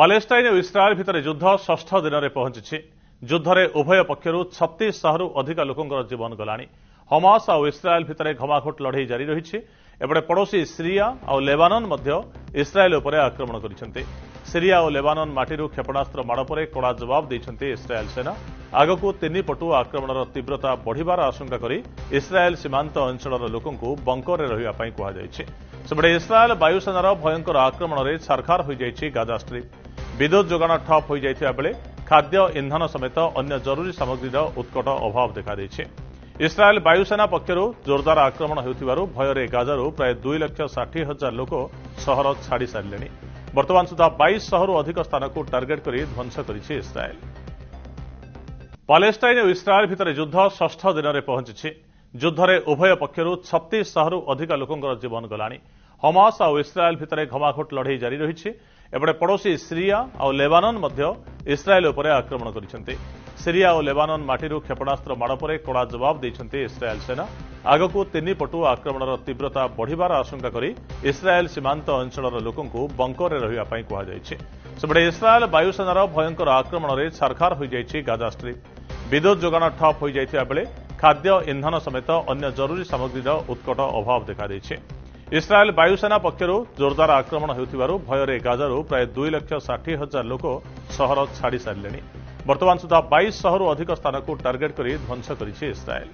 Palestine ଓ Israel ଭିତରେ ଯୁଦ୍ଧ ଷଷ୍ଠ ଦିନରେ ପହଞ୍ଚିଛି। ଯୁଦ୍ଧରେ ଉଭୟ ପକ୍ଷରୁ ଛତିଶ ଶହରୁ ଅଧିକ ଲୋକଙ୍କର ଜୀବନ ଗଲାଣି। ହମାସ୍ ଆଉ ଇସ୍ରାଏଲ୍ ଭିତରେ ଘମାଘୋଟ ଲଢ଼େଇ ଜାରି ରହିଛି। ଏପଟେ ପଡ଼ୋଶୀ ସିରିଆ ଆଉ ଲେବାନନ ମଧ୍ୟ ଇସ୍ରାଏଲ୍ ଉପରେ ଆକ୍ରମଣ କରିଛନ୍ତି। ସିରିଆ ଓ ଲେବାନନ ମାଟିରୁ କ୍ଷେପଣାସ୍ତ୍ର ମାଡ଼ ପରେ କଡ଼ା ଜବାବ ଦେଇଛନ୍ତି ଇସ୍ରାଏଲ୍ ସେନା। ଆଗକୁ ତିନିପଟୁ ଆକ୍ରମଣର ତୀବ୍ରତା ବଢ଼ିବାର ଆଶଙ୍କା କରି ଇସ୍ରାଏଲ୍ ସୀମାନ୍ତ ଅଞ୍ଚଳର ଲୋକଙ୍କୁ ବଙ୍କରରେ ରହିବା ପାଇଁ କୁହାଯାଇଛି। ସେପଟେ ଇସ୍ରାଏଲ୍ ବାୟୁସେନାର ଭୟଙ୍କର ଆକ୍ରମଣରେ ଛାରଖାର ହୋଇଯାଇଛି ଗାଜା ଷ୍ଟ୍ରିପ୍। ବିଦ୍ୟୁତ୍ ଯୋଗାଣ ଠପ୍ ହୋଇଯାଇଥିବା ବେଳେ ଖାଦ୍ୟ ଇନ୍ଧନ ସମେତ ଅନ୍ୟ ଜରୁରୀ ସାମଗ୍ରୀର ଉତ୍କଟ ଅଭାବ ଦେଖାଦେଇଛି। ଇସ୍ରାଏଲ୍ ବାୟୁସେନା ପକ୍ଷରୁ ଜୋରଦାର ଆକ୍ରମଣ ହେଉଥିବାରୁ ଭୟରେ ଗାଜାରୁ ପ୍ରାୟ ଦୁଇ ଲକ୍ଷ ଷାଠିଏ ହଜାର ଲୋକ ସହର ଛାଡ଼ି ସାରିଲେଣି। ବର୍ତ୍ତମାନ ସୁଦ୍ଧା ବାଇଶ ଶହରୁ ଅଧିକ ସ୍ଥାନକୁ ଟାର୍ଗେଟ୍ କରି ଧ୍ୱଂସ କରିଛି ଇସ୍ରାଏଲ୍। ପାଲେଷ୍ଟାଇନ୍ ଓ ଇସ୍ରାଏଲ୍ ଭିତରେ ଯୁଦ୍ଧ ଷଷ୍ଠ ଦିନରେ ପହଞ୍ଚିଛି। ଯୁଦ୍ଧରେ ଉଭୟ ପକ୍ଷରୁ ଛତିଶ ଶହରୁ ଅଧିକ ଲୋକଙ୍କର ଜୀବନ ଗଲାଣି। ହମାସ୍ ଆଉ ଇସ୍ରାଏଲ୍ ଭିତରେ ଘମାଘୋଟ ଲଢ଼େଇ ଜାରି ରହିଛି ଏପଟେ ପଡ଼ୋଶୀ ସିରିଆ ଆଉ ଲେବାନନ ମଧ୍ୟ ଇସ୍ରାଏଲ୍ ଉପରେ ଆକ୍ରମଣ କରିଛନ୍ତି ସିରିଆ ଓ ଲେବାନନ ମାଟିରୁ କ୍ଷେପଣାସ୍ତ୍ର ମାଡ଼ ପରେ କଡ଼ା ଜବାବ ଦେଇଛନ୍ତି ଇସ୍ରାଏଲ୍ ସେନା ଆଗକୁ ତିନିପଟୁ ଆକ୍ରମଣର ତୀବ୍ରତା ବଢ଼ିବାର ଆଶଙ୍କା କରି ଇସ୍ରାଏଲ୍ ସୀମାନ୍ତ ଅଞ୍ଚଳର ଲୋକଙ୍କୁ ବଙ୍କରରେ ରହିବା ପାଇଁ କୁହାଯାଇଛି ସେପଟେ ଇସ୍ରାଏଲ୍ ବାୟୁସେନାର ଭୟଙ୍କର ଆକ୍ରମଣରେ ଛାରଖାର ହୋଇଯାଇଛି ଗାଜା ଷ୍ଟ୍ରିପ୍ ବିଦ୍ୟୁତ୍ ଯୋଗାଣ ଠପ୍ ହୋଇଯାଇଥିବା ବେଳେ ଖାଦ୍ୟ ଇନ୍ଧନ ସମେତ ଅନ୍ୟ ଜରୁରୀ ସାମଗ୍ରୀର ଉତ୍କଟ ଅଭାବ ଦେଖାଦେଇଛି ଇସ୍ରାଏଲ୍ ବାୟୁସେନା ପକ୍ଷରୁ ଜୋରଦାର ଆକ୍ରମଣ ହେଉଥିବାରୁ ଭୟରେ ଗାଜାରୁ ପ୍ରାୟ ଦୁଇ ଲକ୍ଷ ଷାଠିଏ ହଜାର ଲୋକ ସହର ଛାଡ଼ି ସାରିଲେଣି ବର୍ତ୍ତମାନ ସୁଦ୍ଧା ବାଇଶ ଶହରୁ ଅଧିକ ସ୍ଥାନକୁ ଟାର୍ଗେଟ୍ କରି ଧ୍ୱଂସ କରିଛି ଇସ୍ରାଏଲ୍